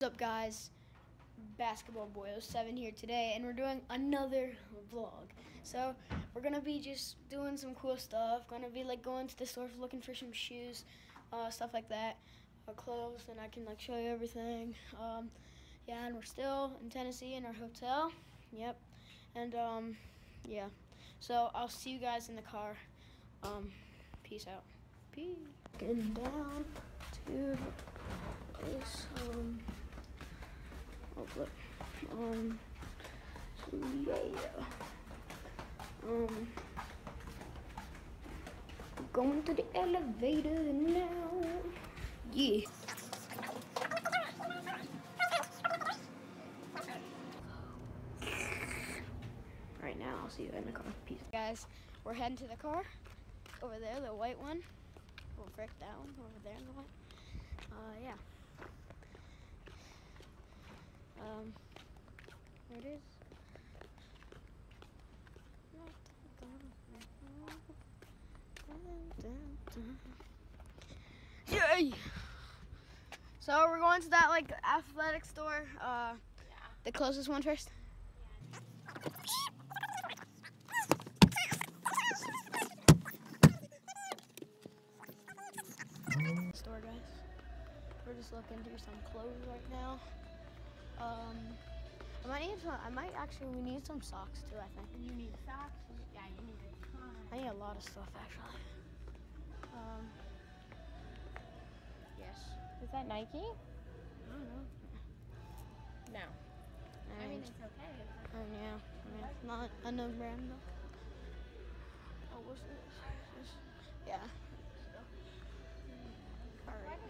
What's up guys? Basketball Boy 07 here today and we're doing another vlog. So we're gonna be just doing some cool stuff. Gonna be like going to the store looking for some shoes, uh, stuff like that, uh, clothes, and I can like show you everything. Um, yeah, and we're still in Tennessee in our hotel. Yep, and um, yeah. So I'll see you guys in the car. Um, peace out. Peace. Getting down to this um. Look. Um, so yeah. Um, going to the elevator now. Yeah. Right now, I'll see you in the car. Peace. Guys, we're heading to the car. Over there, the white one. We'll that one over there in the white. Uh, yeah. Um, it is. Yay! So we're going to that like athletic store. Uh, the closest one first. Store guys. We're just looking through some clothes right now. Um, I might need some. I might actually. We need some socks too. I think. You need socks? Yeah, you need a ton. I need a lot of stuff actually. Um, yes. Is that Nike? I don't know. No. I I mean, it's okay. um, yeah. I mean, it's not a known brand though. Oh, what's this? this? Yeah. All right.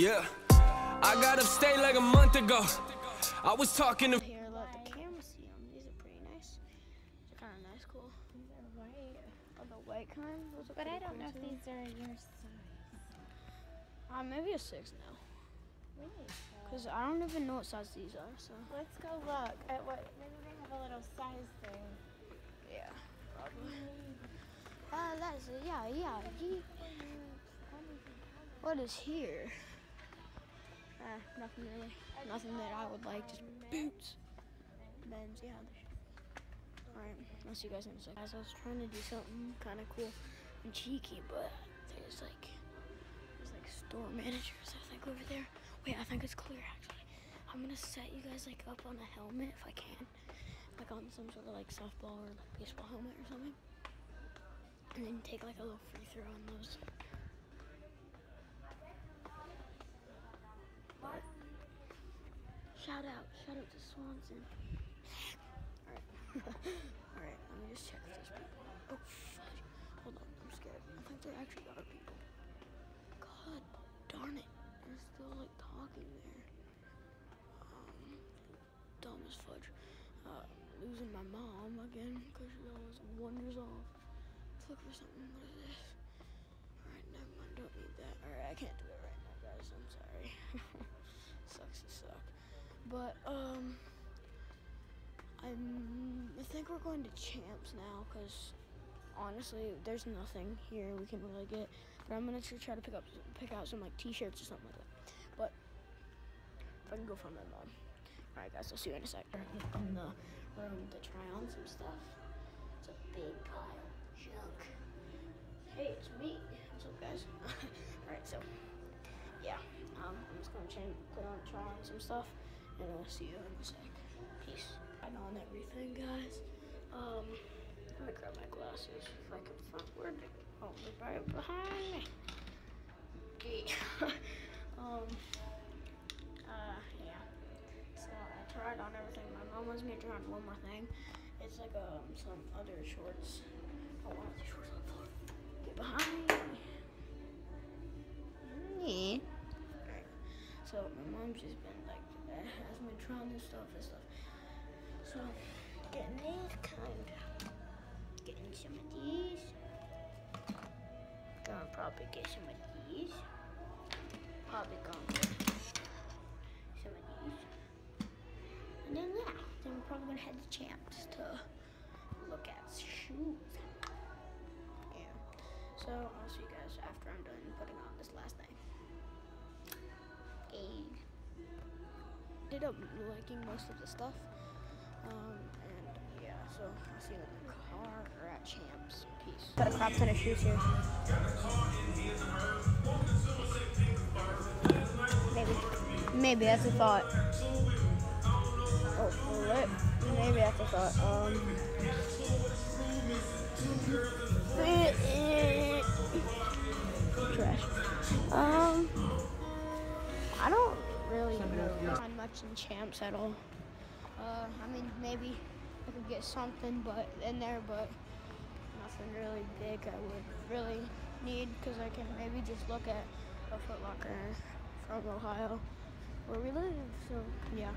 Yeah, I got upstate like a month ago. I was talking to. Here, let the camera see them. These are pretty nice. They're kind of nice, cool. These are white. Oh, the white kind. Those But I don't know if these are your size. Uh, maybe a six now. We need Cause I don't even know what size these are. So Let's go look at what. Maybe they have a little size thing. yeah, probably. Uh, that's yeah, yeah. Ye- What is here? Uh, nothing really. Nothing that I would like. Just boots. Men's, yeah. Alright, I'll see you guys in a second. Guys, I was trying to do something kind of cool and cheeky, but there's like, there's like store managers, I think, over there. Wait, I think it's clear actually. I'm gonna set you guys like up on a helmet if I can. Like on some sort of like softball or like baseball helmet or something. And then take like a little free throw on those. Shout out, shout out to Swanson. Alright. Alright, let me just check if there's people. Oh, fudge. Hold on, I'm scared. I think there actually are people. God darn it. They're still like talking there. Um, dumb as fudge. Uh, losing my mom again because she always wanders off. look for something. What is this? Alright, never mind. Don't need that. Alright, I can't do it guys. I'm sorry. Sucks to suck. But, um, I'm, I think we're going to Champs now because honestly, there's nothing here we can really get. But I'm gonna try to pick up, pick out some like T-shirts or something like that. But if I can go find my mom. All right, guys, I'll see you in a sec. In the room to try on some stuff. It's a big pile of junk. Hey, it's me. On, some stuff, and I'll see you in a sec. Peace. And on everything, guys. Um, let me grab my glasses if I can find where they. Oh, they're right behind me. Okay. um. Uh, yeah. So I tried on everything. My mom wants me to try on one more thing. It's like um some other shorts. The shorts on the floor. Get behind me. Yeah. So my mom's just been like, has been trying this stuff and stuff. So getting these kinda getting some of these. Gonna probably get some of these. Probably gonna get some of these. And then yeah, then we're probably gonna head to Champs to look at shoes. Yeah. So I'll see you guys after I'm done putting on this last thing. Okay. Ended up liking most of the stuff. Um, and yeah, so I'll see you in the car or at Champs. Peace. Got a crop ton of shoes here. Maybe. Maybe that's a thought. Oh, flip. Maybe that's a thought. Um. Trash. Um. I don't really find much in champs at all. Uh, I mean, maybe I could get something, but in there, but nothing really big. I would really need because I can maybe just look at a Foot Locker from Ohio, where we live. So yeah,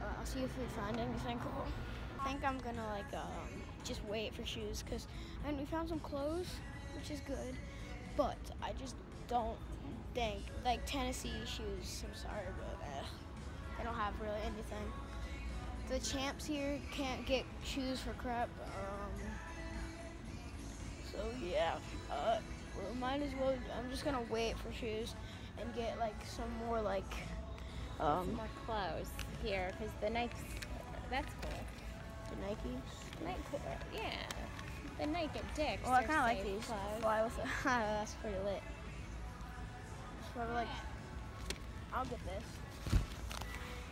uh, I'll see if we find anything cool. I think I'm gonna like um, just wait for shoes because and we found some clothes, which is good, but I just don't think like Tennessee shoes. I'm sorry, but uh, they don't have really anything. The champs here can't get shoes for crap. Um, so yeah, uh, we might as well. I'm just gonna wait for shoes and get like some more like um, More clothes here because the Nikes, that's cool. the Nikes. Nike, yeah. The Nike dicks. Well, I kind of like these. Fly with it. That's pretty lit. I'm like, I'll get this.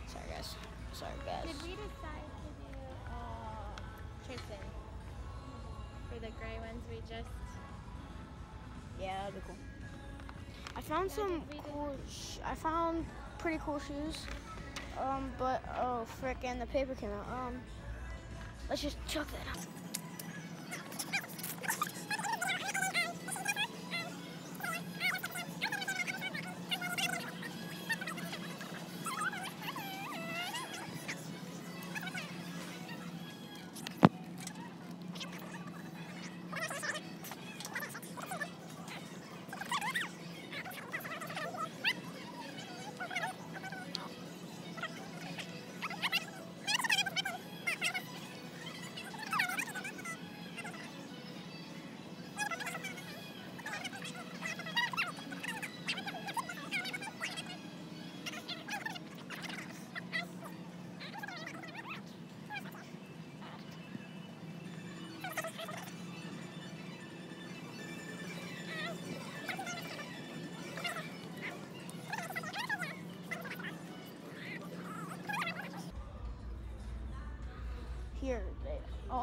Sorry guys. Sorry guys. Did we decide to do uh, Tristan for the gray ones we just? Yeah, that'd be cool. I found Yeah, some did we do cool. Sh- I found pretty cool shoes. Um, but oh frick, and the paper came out. Um, let's just chuck that out.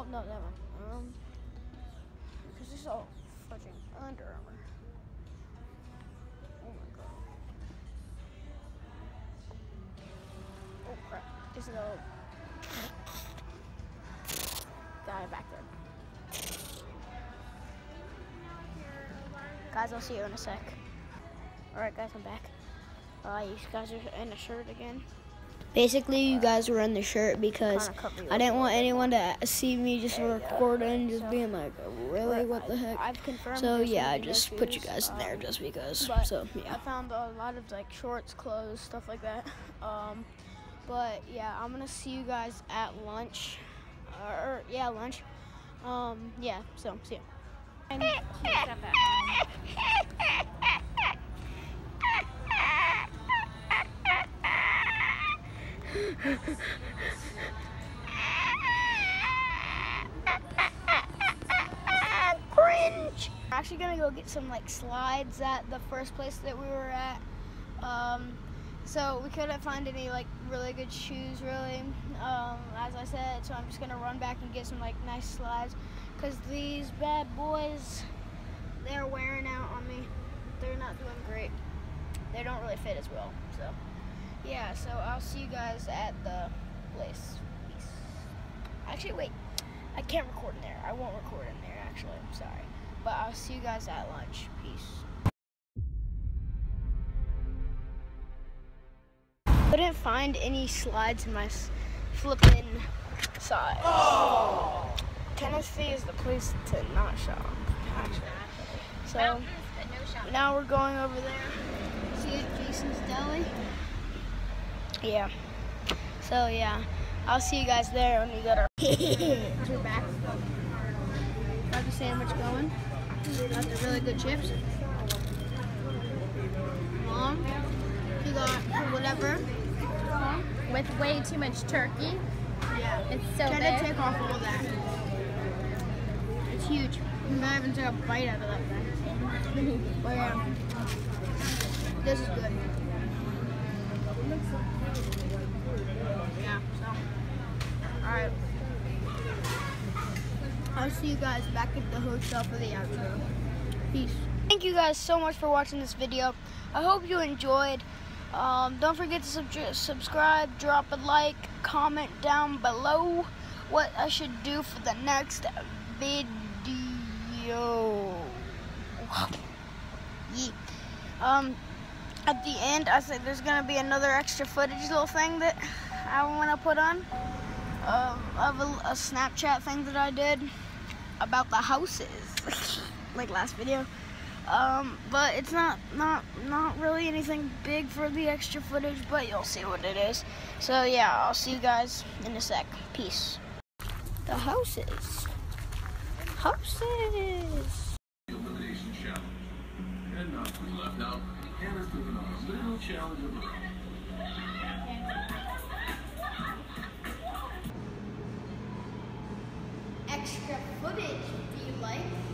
Oh no, never. Um, because this is all fudging Under Armour. Oh my god. Oh crap! This is all. Guy back there. Guys, I'll see you in a sec. Alright, guys, I'm back. Uh, you guys are in a shirt again. Basically, you guys were in the shirt because Kinda cover you I didn't want anyone to see me just recording, just being like, really, what the heck? I've confirmed. So yeah, I just put you guys in there um, just because. So yeah. I found a lot of like shorts, clothes, stuff like that. Um, but yeah, I'm gonna see you guys at lunch. Or yeah, lunch. Um, yeah. So see ya. And cute stuff at home. Cringe. We're actually gonna go get some like slides at the first place that we were at. Um, so we couldn't find any like really good shoes really. Um, as I said, so I'm just gonna run back and get some like nice slides because these bad boys, they're wearing out on me. They're not doing great. They don't really fit as well. So yeah, so I'll see you guys at the place. Peace. Actually, wait. I can't record in there. I won't record in there, actually. I'm sorry. But I'll see you guys at lunch. Peace. couldn't find any slides in my flipping size. Oh! Tennessee is the place to not shop. Actually. So Mountains, but no shopping. now we're going over there. See it, Jason's Deli. Yeah. So yeah, I'll see you guys there when we get our. we're back. Got the sandwich going. Got the really good chips. Mom, you got whatever. With way too much turkey. Yeah. It's so Try big. to take off all that. It's huge. I'm not even take a bite out of that thing. but yeah, this is good. Yeah. So, all right. I'll see you guys back at the hotel for the outro. Peace. Thank you guys so much for watching this video. I hope you enjoyed. Um, don't forget to sub- subscribe, drop a like, comment down below what I should do for the next video. Yeah. Um, at the end, I said there's gonna be another extra footage little thing that I want to put on um, of a, a Snapchat thing that I did about the houses, like last video. Um, but it's not not not really anything big for the extra footage, but you'll see what it is. So yeah, I'll see you guys in a sec. Peace. The houses. Houses. challenge. And left out, Hannah's on a little challenge of her own. Footage, you like?